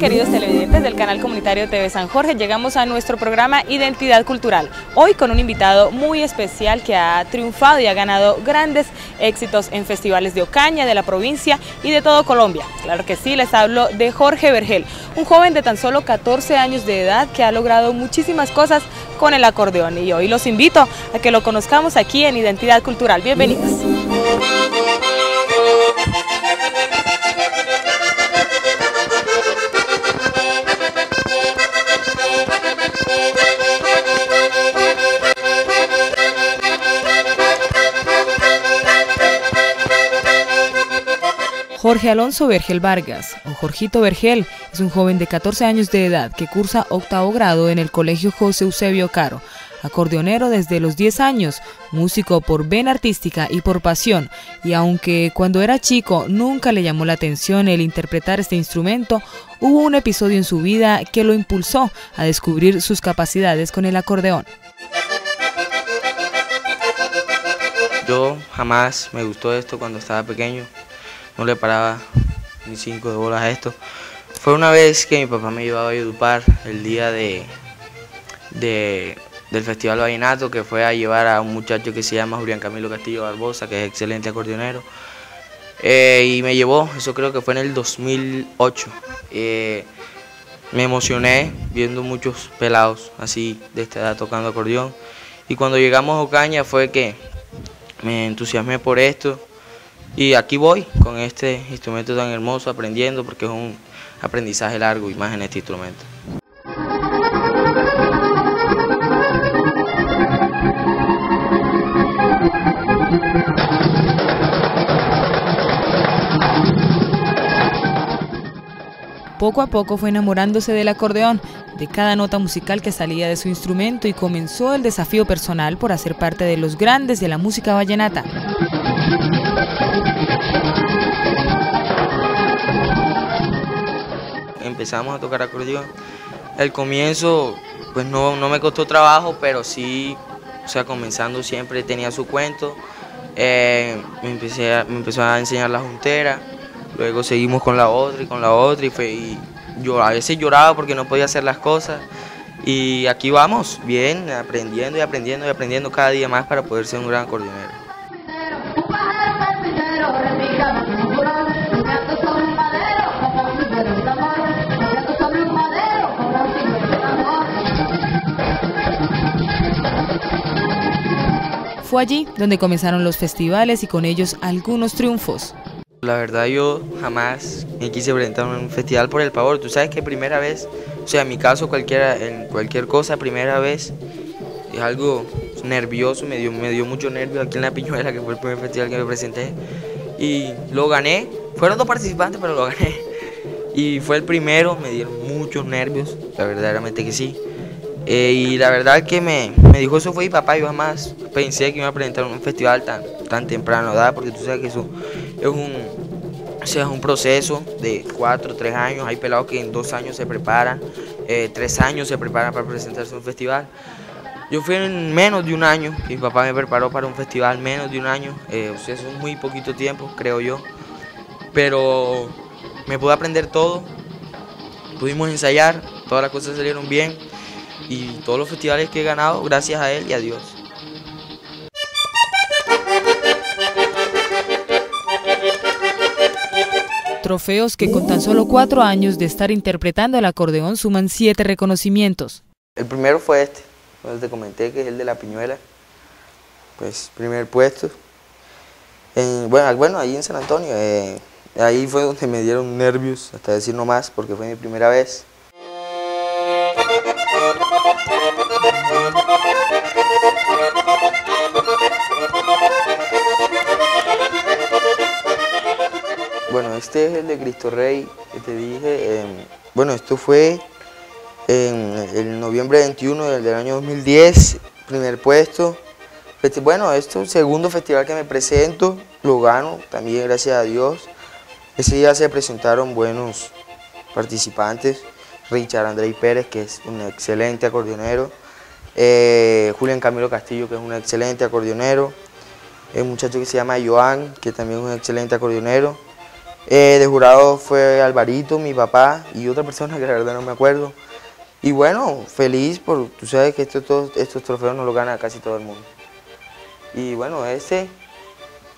Queridos televidentes del canal comunitario TV San Jorge, llegamos a nuestro programa Identidad Cultural, hoy con un invitado muy especial que ha triunfado y ha ganado grandes éxitos en festivales de Ocaña, de la provincia y de todo Colombia. Claro que sí, les hablo de Jorge Vergel, un joven de tan solo 14 años de edad que ha logrado muchísimas cosas con el acordeón y hoy los invito a que lo conozcamos aquí en Identidad Cultural. Bienvenidos. Jorge Alonso Vergel Vargas, o Jorgito Vergel, es un joven de 14 años de edad que cursa octavo grado en el Colegio José Eusebio Caro, acordeonero desde los 10 años, músico por vena artística y por pasión, y aunque cuando era chico nunca le llamó la atención el interpretar este instrumento, hubo un episodio en su vida que lo impulsó a descubrir sus capacidades con el acordeón. Yo jamás me gustó esto cuando estaba pequeño no le paraba ni cinco de bolas a esto. Fue una vez que mi papá me llevaba a Yudupar el día de, del Festival Vallenato, que fue a llevar a un muchacho que se llama Julián Camilo Castillo Barbosa, que es excelente acordeonero. Eh, y me llevó, eso creo que fue en el 2008. Eh, me emocioné viendo muchos pelados así de esta edad tocando acordeón. Y cuando llegamos a Ocaña fue que me entusiasmé por esto y aquí voy con este instrumento tan hermoso aprendiendo porque es un aprendizaje largo y más en este instrumento. Poco a poco fue enamorándose del acordeón, de cada nota musical que salía de su instrumento y comenzó el desafío personal por hacer parte de los grandes de la música vallenata. Empezamos a tocar acordeón. El comienzo, pues no, no me costó trabajo, pero sí, o sea, comenzando siempre tenía su cuento. Eh, me, empecé me empezó a enseñar la juntera, luego seguimos con la otra y con la otra y, fue, yo a veces lloraba porque no podía hacer las cosas. Y aquí vamos, bien, aprendiendo y aprendiendo y aprendiendo cada día más para poder ser un gran acordeonero. Fue allí donde comenzaron los festivales y con ellos algunos triunfos. La verdad yo jamás me quise presentar en un festival por el pavor. Tú sabes que primera vez, o sea, en mi caso en cualquier cosa, primera vez, es algo nervioso, me dio, me dio mucho nervio aquí en La Piñuela, que fue el primer festival que me presenté. Y lo gané, fueron dos participantes, pero lo gané. Y fue el primero, me dieron muchos nervios, la verdaderamente que sí. Eh, y la verdad que me, me, dijo eso fue mi papá, yo jamás pensé que iba a presentar un festival tan, tan temprano, ¿verdad? Porque tú sabes que eso es un, o sea, es un proceso de cuatro, tres años, hay pelados que en dos años se preparan, eh, tres años se preparan para presentarse en un festival. Yo fui en menos de un año, mi papá me preparó para un festival menos de un año, eh, o sea, eso es muy poquito tiempo, creo yo, pero me pude aprender todo, pudimos ensayar, todas las cosas salieron bien, y todos los festivales que he ganado gracias a él y a Dios. Trofeos que con tan solo cuatro años de estar interpretando el acordeón suman siete reconocimientos. El primero fue este, te comenté que es el de la piñuela, pues primer puesto. bueno, bueno, ahí en San Antonio, eh, ahí fue donde me dieron nervios, hasta decir no más, porque fue mi primera vez. Este es el de Cristo Rey que te dije. Bueno, esto fue en el noviembre 21 del año 2010, primer puesto. Bueno, esto segundo festival que me presento, lo gano también gracias a Dios. Ese día se presentaron buenos participantes. Richard Andrés Pérez, que es un excelente acordeonero, eh, Julián Camilo Castillo, que es un excelente acordeonero, un muchacho que se llama Joan, que también es un excelente acordeonero, Eh, de jurado fue Alvarito, mi papá y otra persona que la verdad no me acuerdo. Y bueno, feliz por, tú sabes que estos, estos trofeos no los gana casi todo el mundo. Y bueno, ese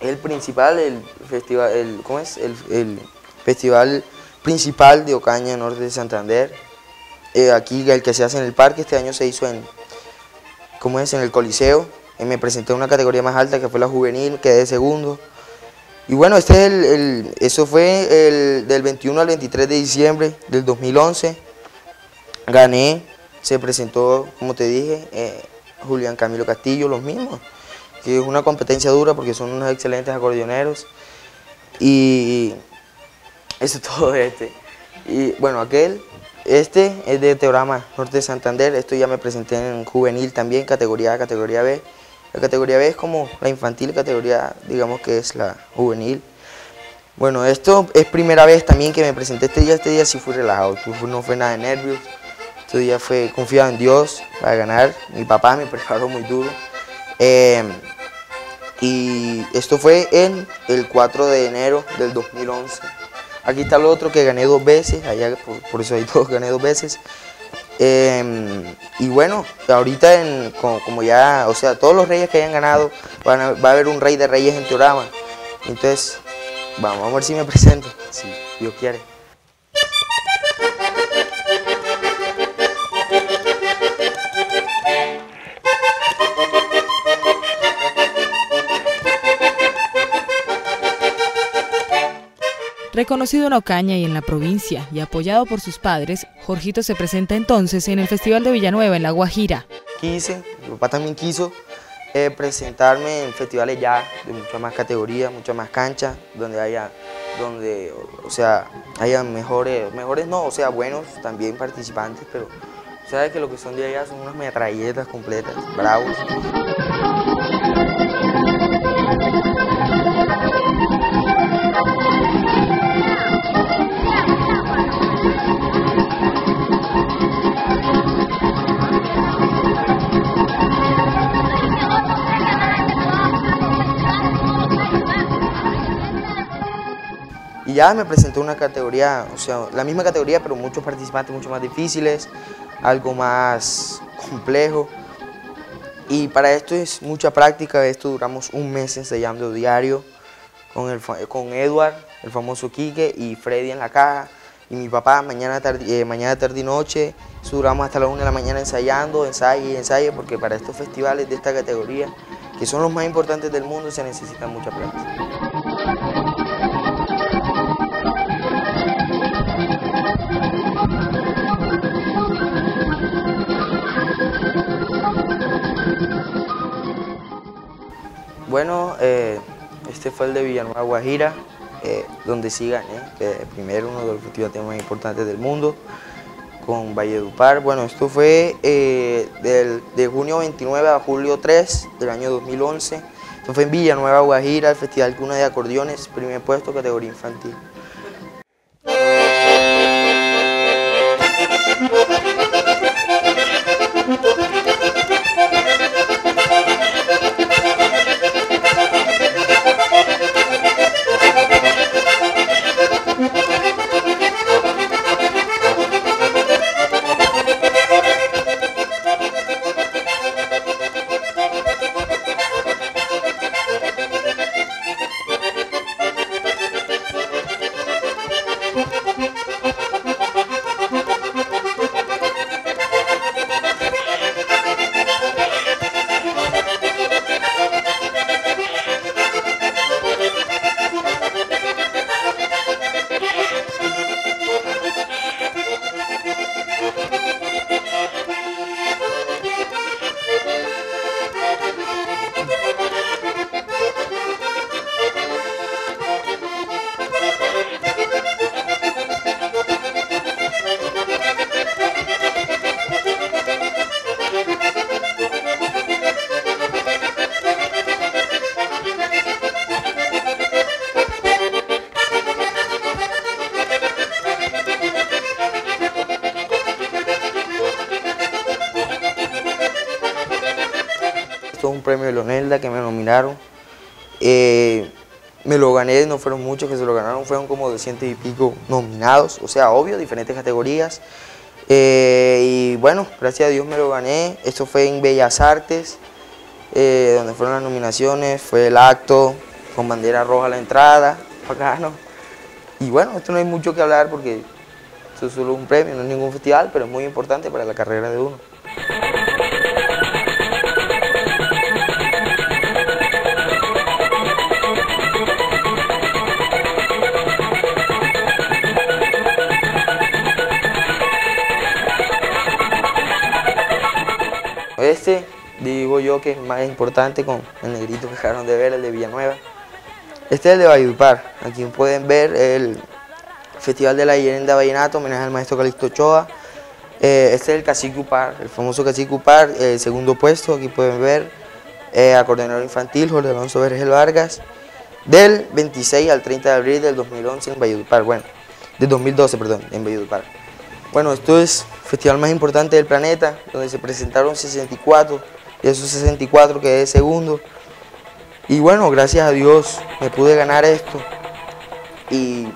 es el principal, el festival, el, ¿cómo es? El, festival principal de Ocaña, Norte de Santander. Eh, aquí el que se hace en el parque, este año se hizo en, ¿cómo es? En el Coliseo. Eh, me presenté en una categoría más alta que fue la juvenil, quedé segundo. Y bueno, este es el, eso fue el, del 21 al 23 de diciembre del 2011. Gané, se presentó, como te dije, eh, Julián Camilo Castillo, los mismos, que es una competencia dura porque son unos excelentes acordeoneros. Y eso es todo este. Y bueno, aquel, este es de Teorama Norte de Santander, esto ya me presenté en juvenil también, categoría A, categoría B. La categoría B es como la infantil, categoría digamos que es la juvenil. Bueno, esto es primera vez también que me presenté este día, este día sí fui relajado, no fue nada de nervios, este día fue confiado en Dios para ganar, mi papá me preparó muy duro. Em, y esto fue en el 4 de enero del 2011. Aquí está lo otro que gané dos veces, allá por, eso hay dos, gané dos veces. Em, y bueno, ahorita en, como, ya, o sea, todos los reyes que hayan ganado, va a haber un rey de reyes en Teorama. Entonces, vamos a ver si me presento, si Dios quiere. Reconocido en Ocaña y en la provincia y apoyado por sus padres, Jorgito se presenta entonces en el Festival de Villanueva en La Guajira. Quise, mi papá también quiso eh, presentarme en festivales ya de mucha más categoría, mucha más cancha, donde haya, donde, o sea, haya mejores, mejores no, o sea, buenos también participantes, pero sabes que lo que son de allá son unas metralletas completas, bravos. Ya me presenté una categoría, o sea, la misma categoría, pero muchos participantes mucho más difíciles, algo más complejo. Y para esto es mucha práctica, esto duramos un mes ensayando diario con, el, con Edward, el famoso Quique, y Freddy en la caja, y mi papá mañana, tarde, eh, mañana tarde y noche, duramos hasta la una de la mañana ensayando, ensayo y ensayo, porque para estos festivales de esta categoría, que son los más importantes del mundo, se necesita mucha práctica. Bueno, eh, este fue el de Villanueva Guajira, eh, donde sí gané, que primero uno de los festivales más importantes del mundo, con Valledupar. Bueno, esto fue eh, de junio 29 a julio 3 del año 2011. Esto fue en Villanueva Guajira, el Festival Cuna de Acordeones, primer puesto, categoría infantil. Fueron muchos que se lo ganaron, fueron como 200 y pico nominados, o sea, obvio, diferentes categorías. Eh, y bueno, gracias a Dios me lo gané. Esto fue en Bellas Artes, eh, donde fueron las nominaciones, fue el acto con bandera roja a la entrada, bacano. Y bueno, esto no hay mucho que hablar porque esto es solo un premio, no es ningún festival, pero es muy importante para la carrera de uno. Este, digo yo que es más importante con el negrito que acabaron de ver, el de Villanueva. Este es el de Valledupar, aquí pueden ver el Festival de la Leyenda Vallenato, homenaje al maestro Calixto Ochoa. Eh, este es el Cacique Upar, el famoso Cacique Upar, el segundo puesto, aquí pueden ver, eh, infantil Jorge Alonso Vergel Vargas, del 26 al 30 de abril del 2011 en Valledupar, bueno, del 2012, perdón, en Valledupar. Bueno, esto es el festival más importante del planeta, donde se presentaron 64, y esos 64 quedé segundo. Y bueno, gracias a Dios me pude ganar esto. Y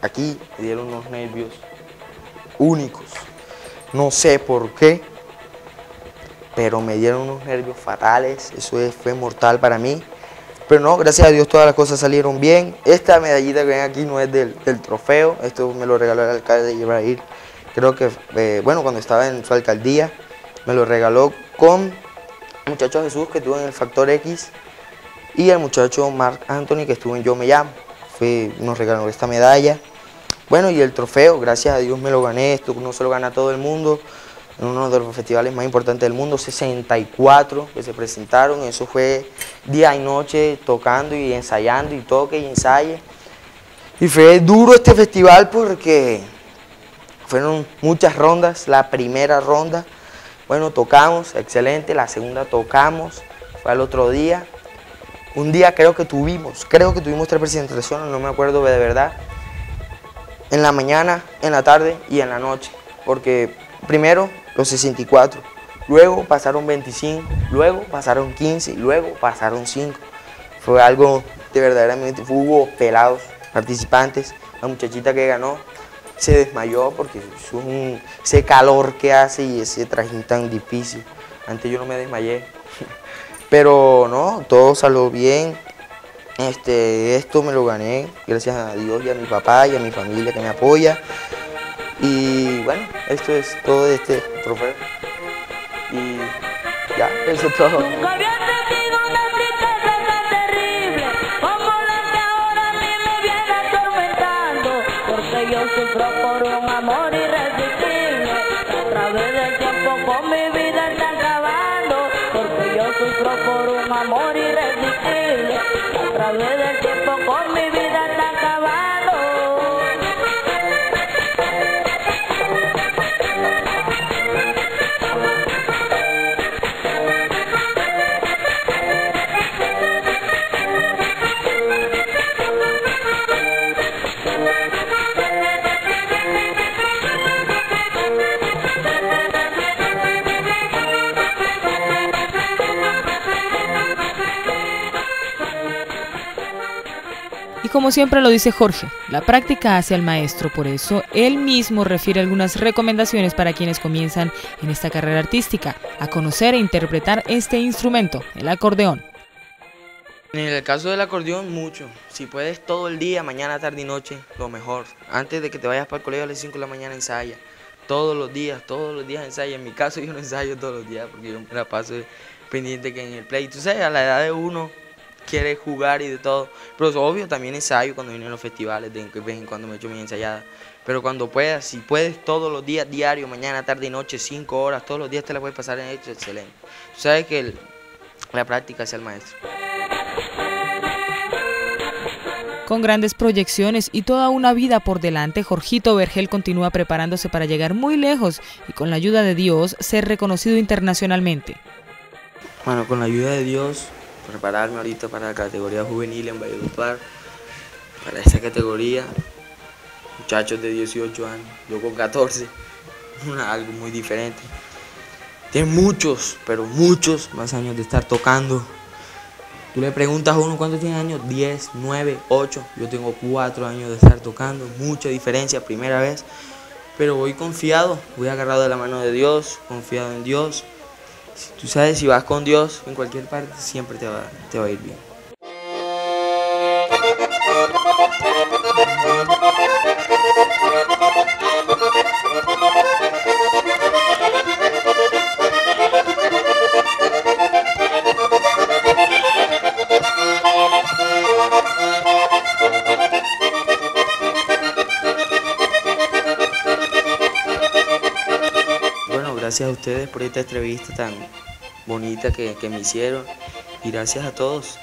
aquí me dieron unos nervios únicos. No sé por qué, pero me dieron unos nervios fatales. Eso fue mortal para mí. Pero no, gracias a Dios todas las cosas salieron bien. Esta medallita que ven aquí no es del, trofeo. Esto me lo regaló el alcalde de Ibrahim creo que, eh, bueno, cuando estaba en su alcaldía, me lo regaló con el muchacho Jesús que estuvo en el Factor X y el muchacho Mark Anthony que estuvo en Yo Me Llamo. Fue, nos regaló esta medalla. Bueno, y el trofeo, gracias a Dios me lo gané, esto no se lo gana todo el mundo, en uno de los festivales más importantes del mundo, 64 que se presentaron, eso fue día y noche tocando y ensayando y toque y ensaye. Y fue duro este festival porque fueron muchas rondas, la primera ronda, bueno, tocamos, excelente, la segunda tocamos, fue al otro día. Un día creo que tuvimos, creo que tuvimos tres presentaciones, no me acuerdo de verdad. En la mañana, en la tarde y en la noche, porque primero los 64, luego pasaron 25, luego pasaron 15, luego pasaron 5. Fue algo de verdaderamente, hubo pelados participantes, la muchachita que ganó se desmayó porque ese calor que hace y ese trajín tan difícil. Antes yo no me desmayé. Pero no, todo salió bien. Este, esto me lo gané gracias a Dios y a mi papá y a mi familia que me apoya. Y bueno, esto es todo de este trofeo. Y ya, eso es todo. Como siempre lo dice Jorge, la práctica hace al maestro, por eso él mismo refiere algunas recomendaciones para quienes comienzan en esta carrera artística, a conocer e interpretar este instrumento, el acordeón. En el caso del acordeón, mucho. Si puedes todo el día, mañana, tarde y noche, lo mejor. Antes de que te vayas para el colegio a las 5 de la mañana, ensaya. Todos los días, todos los días ensaya. En mi caso, yo no ensayo todos los días porque yo me la paso pendiente que en el play. Tú sabes, a la edad de uno, quiere jugar y de todo. Pero es obvio, también ensayo cuando vienen los festivales, de vez en cuando me echo mi ensayada. Pero cuando puedas, si puedes todos los días, diario, mañana, tarde y noche, cinco horas, todos los días te la puedes pasar en esto, excelente. sabes que la práctica es el maestro. Con grandes proyecciones y toda una vida por delante, Jorgito Vergel continúa preparándose para llegar muy lejos y con la ayuda de Dios ser reconocido internacionalmente. Bueno, con la ayuda de Dios prepararme ahorita para la categoría juvenil en Valledupar, para esa categoría, muchachos de 18 años, yo con 14, algo muy diferente. Tienen muchos, pero muchos más años de estar tocando Tú le preguntas a uno cuántos tiene años, 10, 9, 8. Yo tengo 4 años de estar tocando, mucha diferencia, primera vez. Pero voy confiado, voy agarrado de la mano de Dios, confiado en Dios. Tú sabes, si vas con Dios en cualquier parte, siempre te va, te va a ir bien. Gracias a ustedes por esta entrevista tan bonita que, que me hicieron. Y gracias a todos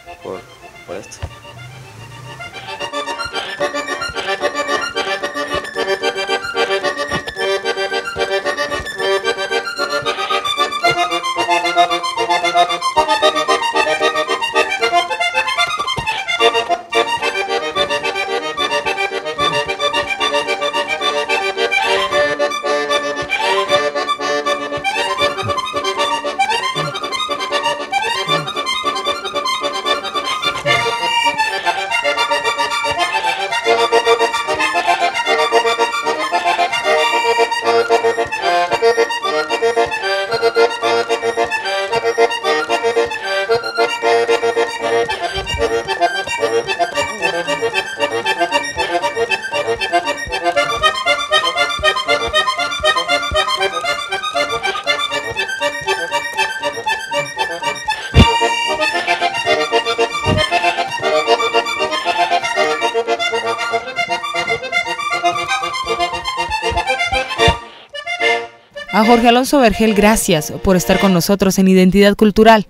Jorge Alonso Vergel, gracias por estar con nosotros en Identidad Cultural.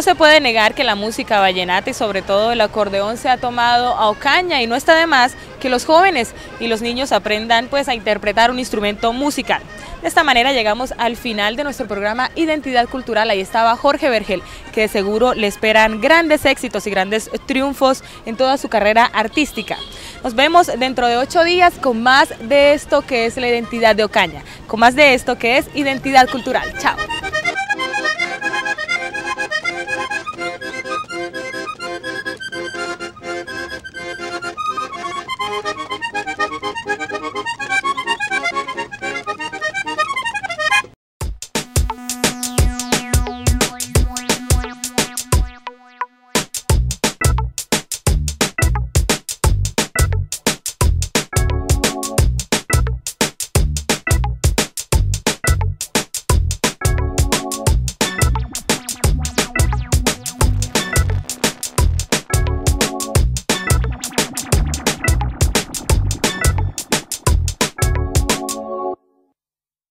No se puede negar que la música vallenata y sobre todo el acordeón se ha tomado a Ocaña y no está de más que los jóvenes y los niños aprendan pues a interpretar un instrumento musical. De esta manera llegamos al final de nuestro programa Identidad Cultural. Ahí estaba Jorge Vergel, que de seguro le esperan grandes éxitos y grandes triunfos en toda su carrera artística. Nos vemos dentro de ocho días con más de esto que es la identidad de Ocaña, con más de esto que es Identidad Cultural. Chao.